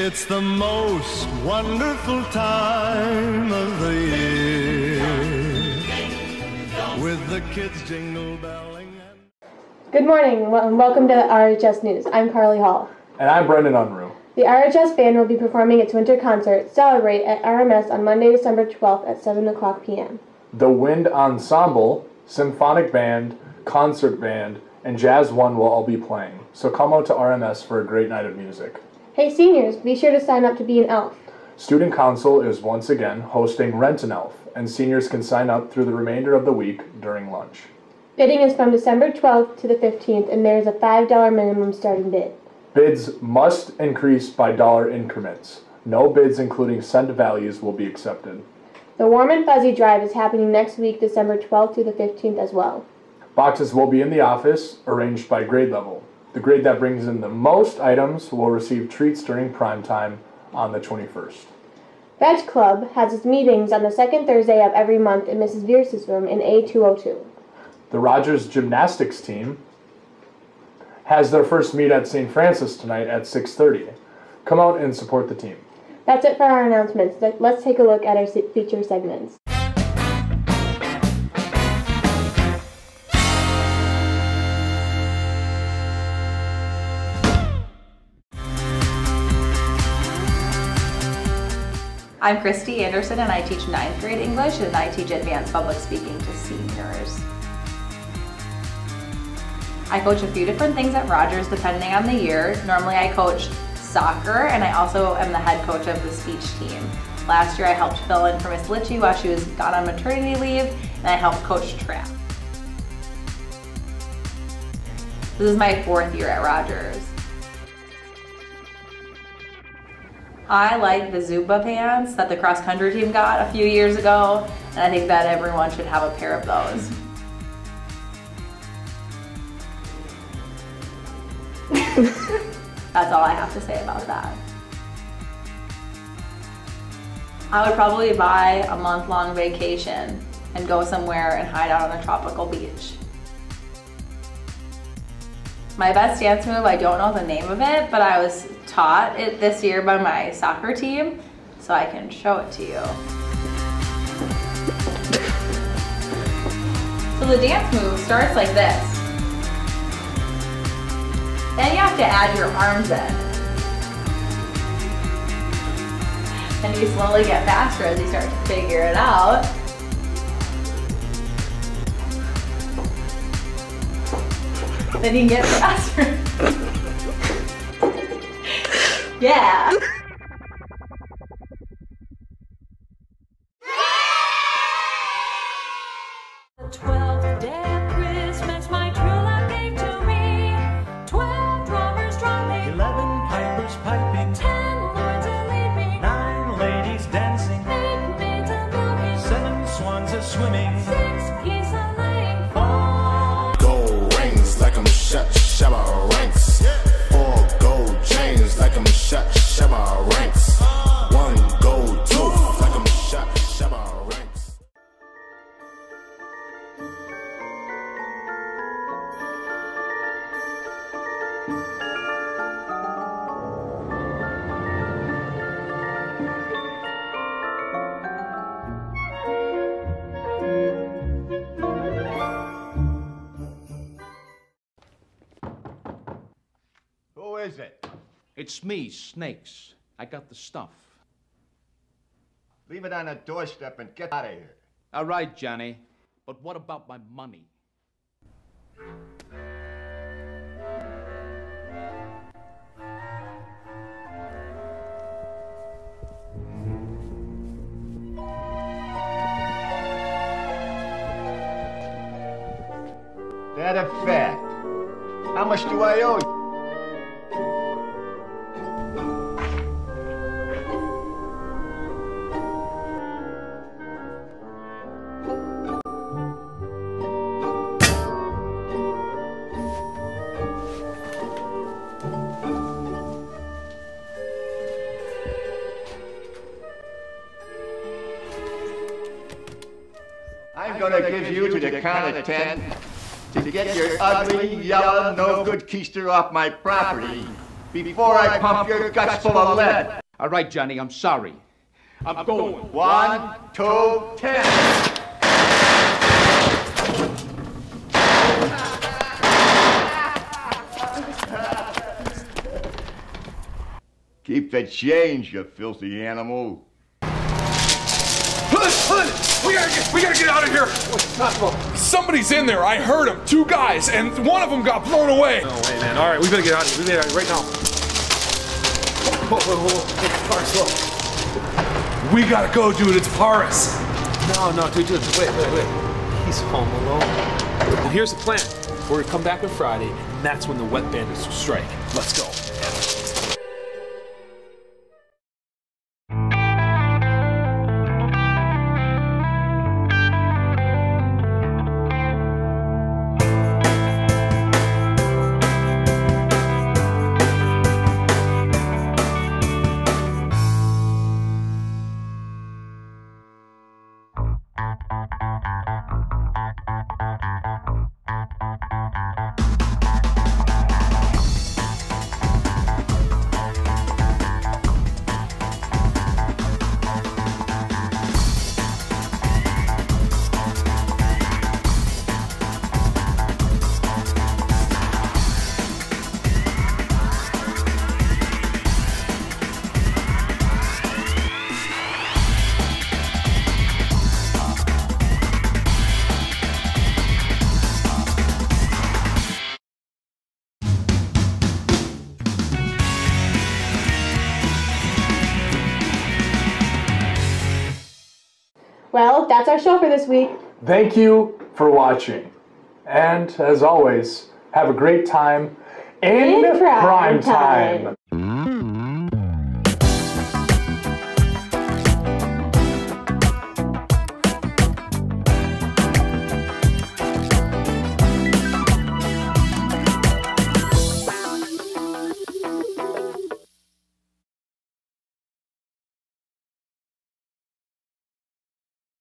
It's the most wonderful time of the year. With the kids jingle belling and Good morning and welcome to RHS News. I'm Karlie Hall. And I'm Brennan Unruh. The RHS Band will be performing its winter concert, Celebrate, at RMS on Monday, December 12th at 7 o'clock p.m. The Wind Ensemble, Symphonic Band, Concert Band, and Jazz One will all be playing. So come out to RMS for a great night of music. Hey seniors, be sure to sign up to be an elf. Student Council is once again hosting Rent an Elf, and seniors can sign up through the remainder of the week during lunch. Bidding is from December 12th to the 15th, and there is a $5 minimum starting bid. Bids must increase by dollar increments. No bids including cent values will be accepted. The Warm and Fuzzy Drive is happening next week, December 12th to the 15th as well. Boxes will be in the office, arranged by grade level. The grade that brings in the most items will receive treats during prime time on the 21st. Veg Club has its meetings on the second Thursday of every month in Mrs. Bierce's room in A202. The Rogers gymnastics team has their first meet at St. Francis tonight at 6:30. Come out and support the team. That's it for our announcements. Let- Let's take a look at our feature segments. I'm Kristi Anderson and I teach ninth grade English and I teach advanced public speaking to seniors. I coach a few different things at Rogers depending on the year. Normally I coach soccer and I also am the head coach of the speech team. Last year I helped fill in for Miss Litchie while she was gone on maternity leave and I helped coach track. This is my fourth year at Rogers. I like the Zubaz pants that the cross country team got a few years ago, and I think that everyone should have a pair of those. That's all I have to say about that. I would probably buy a month long vacation and go somewhere and hide out on a tropical beach. My best dance move, I don't know the name of it, but I was taught it this year by my soccer team, so I can show it to you. So the dance move starts like this. Then you have to add your arms in. And you slowly get faster as you start to figure it out. Then you get the faster. yeah. It's me, Snakes. I got the stuff. Leave it on the doorstep and get out of here. All right, Johnny. But what about my money? That a fact. How much do I owe you? I'm gonna give you to the count of ten to get your ugly, yellow, no good keister off my property. before I pump your guts full of lead. All right, Johnny, I'm sorry. I'm going. One, two, ten. Keep the change, you filthy animal. We gotta get, we gotta get out of here. Somebody's in there. I heard them. Two guys, and one of them got blown away. No way, man. All right, we better get out of here. We better get out of here right now. Whoa, whoa, whoa, look. We gotta go, dude. It's Paris. No, no, dude, dude, wait, wait, wait. He's home alone. Well, here's the plan. We're gonna come back on Friday, and that's when the wet bandits will strike. Let's go. Well, that's our show for this week. Thank you for watching. And as always, have a great time in, In prime prime time. time.